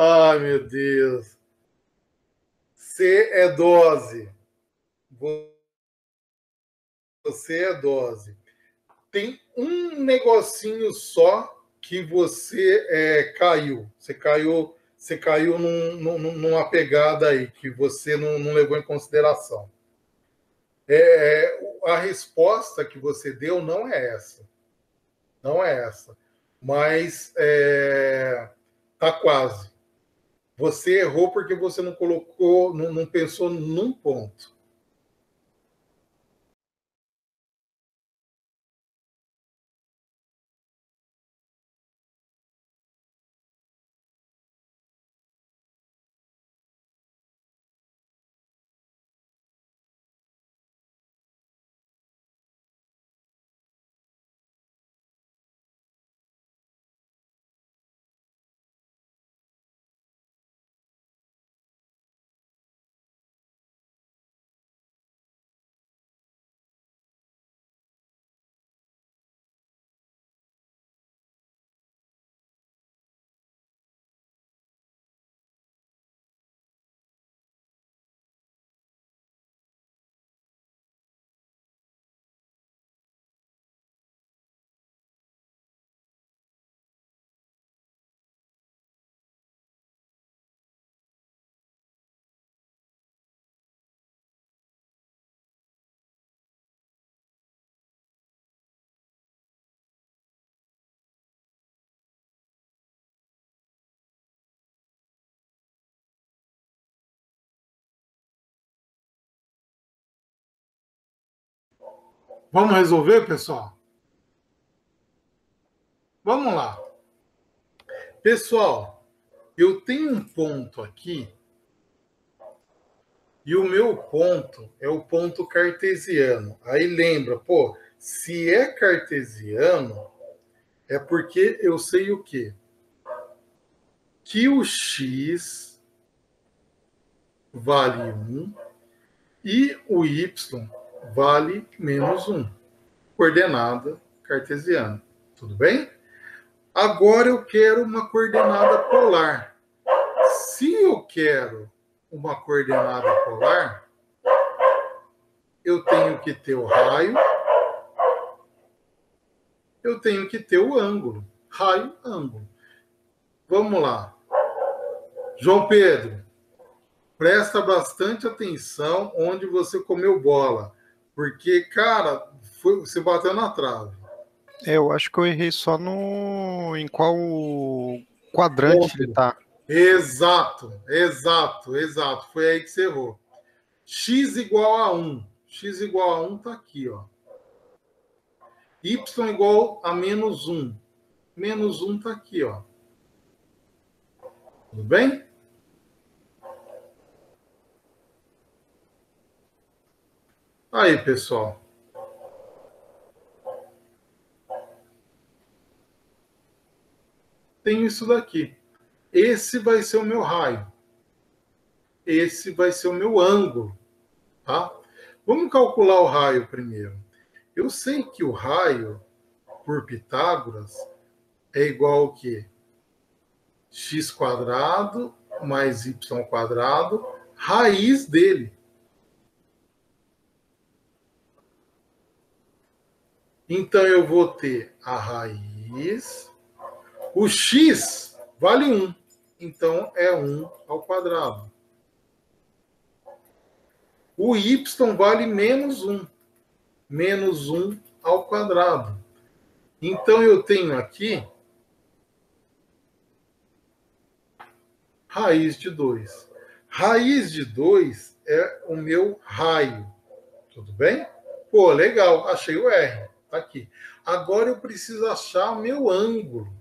Ai, meu Deus. C é dose. Você é dose. Tem um negocinho só que você é, caiu. Você caiu, você caiu num, num, numa pegada aí que você não, não levou em consideração. É, a resposta que você deu não é essa. Não é essa. Mas é, tá quase. Você errou porque você não colocou, não, não pensou num ponto. Vamos resolver, pessoal? Vamos lá. Pessoal, eu tenho um ponto aqui. E o meu ponto é o ponto cartesiano. Aí lembra, pô, se é cartesiano, é porque eu sei o quê? Que o x vale 1 e o y vale menos 1. Coordenada cartesiana. Tudo bem? Agora eu quero uma coordenada polar. Se eu quero uma coordenada polar, eu tenho que ter o raio, eu tenho que ter o ângulo. Raio, ângulo. Vamos lá. João Pedro, presta bastante atenção onde você comeu bola. Porque, cara, foi, você bateu na trave. É, eu acho que eu errei só no. em qual quadrante ele tá. Exato, exato, exato. Foi aí que você errou. X igual a 1. X igual a 1 tá aqui, ó. Y igual a menos 1. Menos 1 tá aqui, ó. Tudo bem? Aí, pessoal. Tem isso daqui. Esse vai ser o meu raio. Esse vai ser o meu ângulo, tá? Vamos calcular o raio primeiro. Eu sei que o raio por Pitágoras é igual ao quê? x mais y raiz dele. Então eu vou ter a raiz. O x vale 1. Então é 1 ao quadrado. O y vale menos 1. Menos 1 ao quadrado. Então eu tenho aqui raiz de 2. Raiz de 2 é o meu raio. Tudo bem? Pô, legal, achei o R. Tá aqui. Agora eu preciso achar meu ângulo.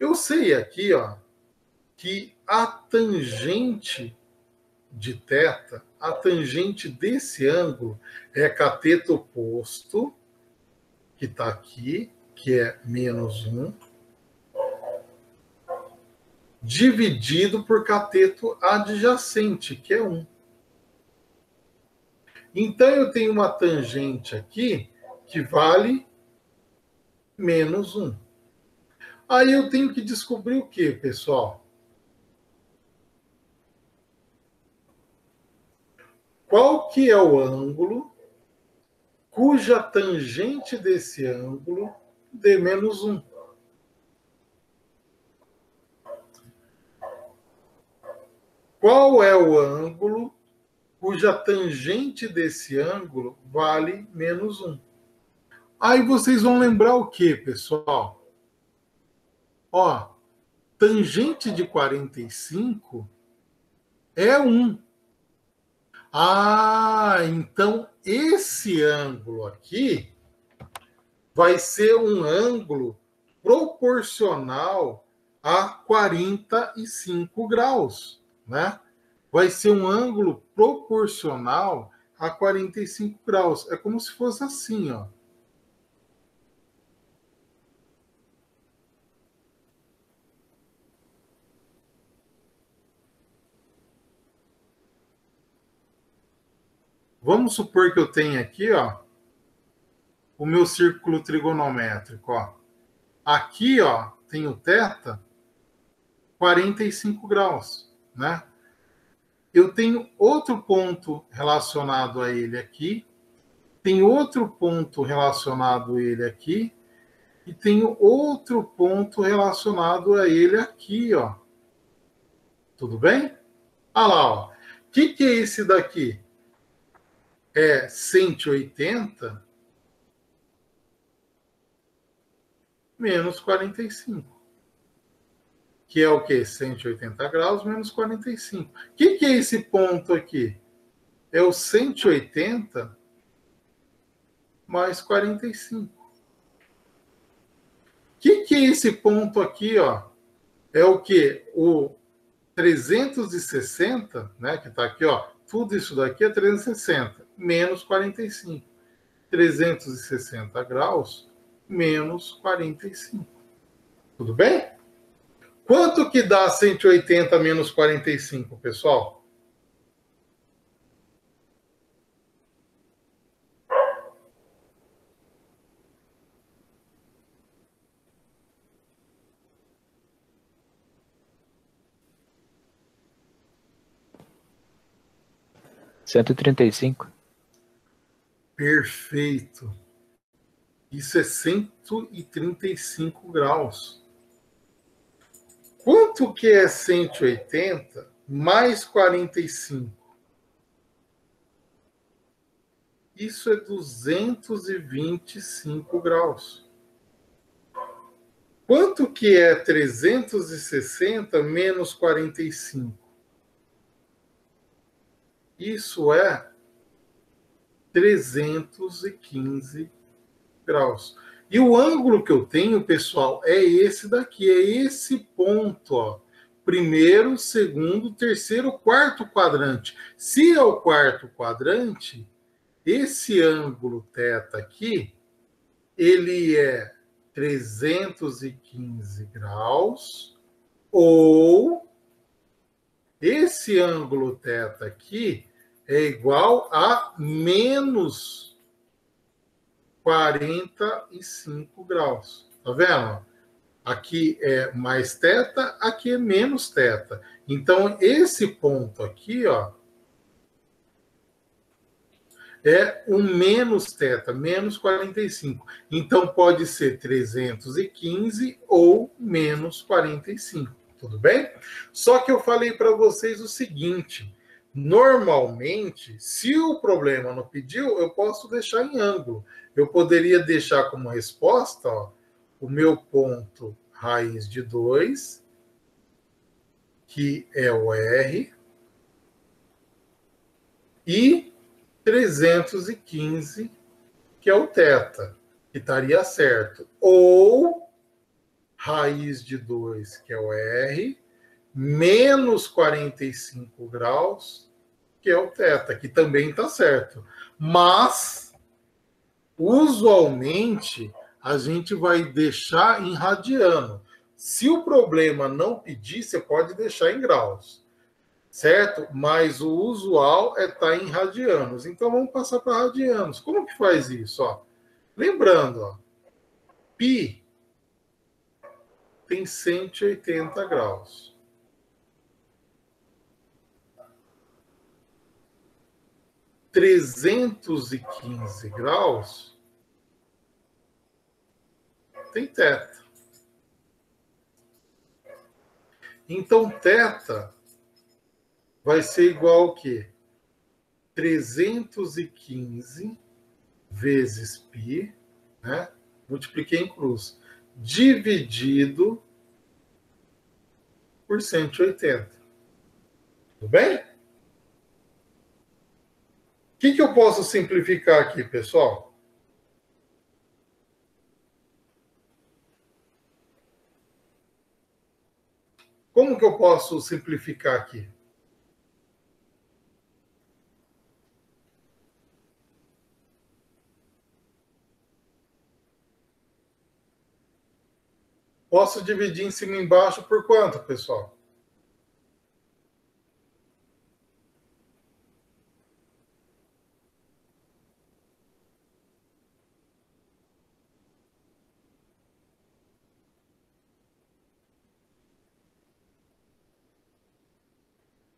Eu sei aqui, ó, que a tangente de θ, a tangente desse ângulo é cateto oposto, que está aqui, que é menos 1, dividido por cateto adjacente, que é 1. Então, eu tenho uma tangente aqui que vale menos 1. Aí eu tenho que descobrir o que, pessoal? Qual que é o ângulo cuja tangente desse ângulo dê menos 1? Qual é o ângulo cuja tangente desse ângulo vale menos 1? Aí vocês vão lembrar o que, pessoal? Ó, tangente de 45 é 1. Ah, então esse ângulo aqui vai ser um ângulo proporcional a 45 graus, né? Vai ser um ângulo proporcional a 45 graus. É como se fosse assim, ó. Vamos supor que eu tenho aqui, ó, o meu círculo trigonométrico, ó. Aqui, ó, tem o θ 45 graus, né? Eu tenho outro ponto relacionado a ele aqui, tem outro ponto relacionado a ele aqui, e tenho outro ponto relacionado a ele aqui, ó. Tudo bem? Olha lá, ó. O que, que é esse daqui? É 180 menos 45. Que é o quê? 180 graus menos 45. O que, que é esse ponto aqui? É o 180 mais 45. O que, que é esse ponto aqui, ó? É o que? O 360, né? Que está aqui, ó. Tudo isso daqui é 360 menos 45. 360 graus menos 45. Tudo bem? Quanto que dá 180 menos 45, pessoal? Cento e trinta e cinco. Perfeito. Isso é 135 graus. Quanto que é 180 mais 45? Isso é 225 graus. Quanto que é 360 menos 45? Isso é 315 graus. E o ângulo que eu tenho, pessoal, é esse daqui, é esse ponto, ó. Primeiro, segundo, terceiro, quarto quadrante. Se é o quarto quadrante, esse ângulo θ aqui, ele é 315 graus, ou esse ângulo θ aqui é igual a menos 45 graus. Tá vendo? Aqui é mais teta, aqui é menos teta. Então, esse ponto aqui, ó, é o menos teta, menos 45. Então, pode ser 315 ou menos 45, tudo bem? Só que eu falei para vocês o seguinte, Normalmente, se o problema não pediu, eu posso deixar em ângulo. Eu poderia deixar como resposta ó, o meu ponto raiz de 2, que é o R, e 315, que é o θ. que estaria certo. Ou raiz de 2, que é o R, menos 45 graus, que é o θ, que também está certo. Mas, usualmente, a gente vai deixar em radiano. Se o problema não pedir, você pode deixar em graus, certo? Mas o usual é estar tá em radianos. Então, vamos passar para radianos. Como que faz isso? Ó? Lembrando, ó, π tem 180 graus. Trezentos e quinze graus tem teta. Então, teta vai ser igual ao quê? 315 vezes π, né? Multipliquei em cruz, dividido por 180. Tudo bem? Que, que eu posso simplificar aqui, pessoal? Como que eu posso simplificar aqui? Posso dividir em cima e embaixo por quanto, pessoal?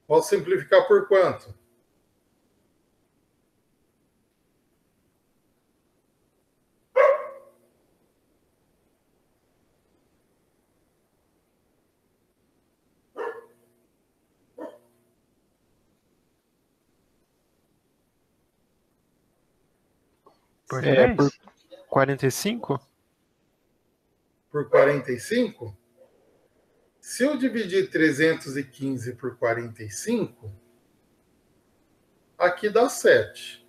Posso simplificar por quanto? Por, é, por 45? Por 45? Se eu dividir 315 por 45, aqui dá 7.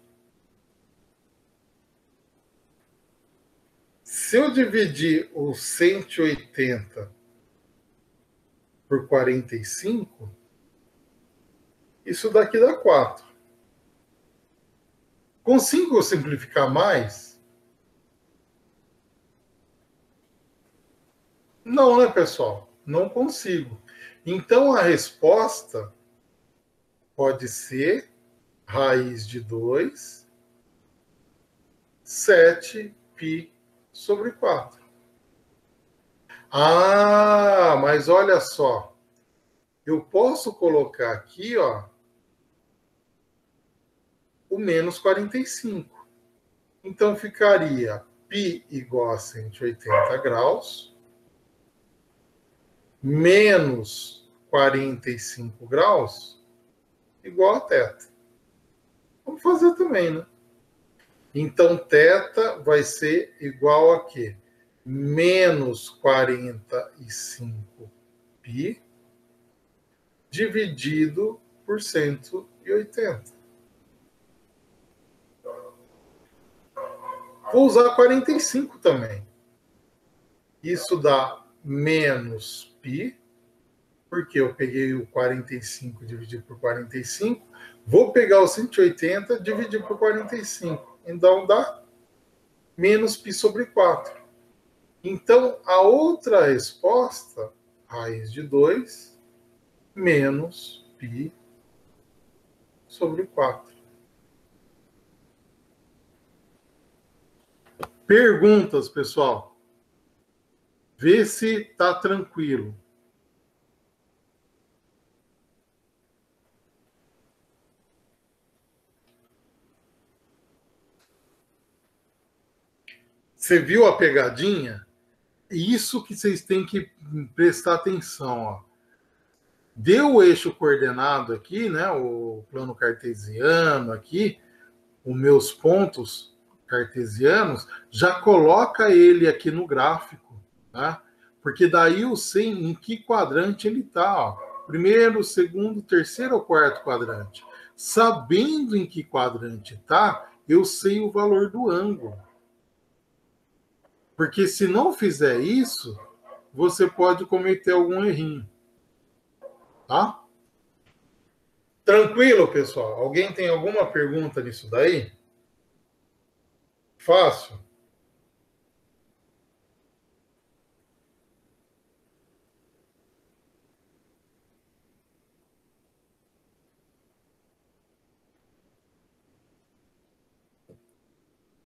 Se eu dividir o 180 por 45, isso daqui dá 4. Consigo simplificar mais? Não, né, pessoal? Não consigo. Então a resposta pode ser raiz de 2, 7 π sobre 4. Ah, mas olha só. Eu posso colocar aqui, ó, o menos 45. Então ficaria π igual a 180 graus menos 45 graus igual a teta. Vamos fazer também, né? Então, teta vai ser igual a quê? Menos 45 pi dividido por 180. Vou usar 45 também. Isso dá menos pi, porque eu peguei o 45 dividido por 45, vou pegar o 180 dividir por 45, então dá menos pi sobre 4. Então, a outra resposta, raiz de 2, menos pi sobre 4. Perguntas, pessoal? Vê se está tranquilo. Você viu a pegadinha? Isso que vocês têm que prestar atenção. Ó. Deu o eixo coordenado aqui, né? O plano cartesiano aqui, os meus pontos cartesianos, já coloca ele aqui no gráfico Tá? Porque daí eu sei em que quadrante ele está? Primeiro, segundo, terceiro ou quarto quadrante. Sabendo em que quadrante está, eu sei o valor do ângulo. Porque se não fizer isso, você pode cometer algum errinho. Tá? Tranquilo, pessoal? Alguém tem alguma pergunta nisso daí? Fácil?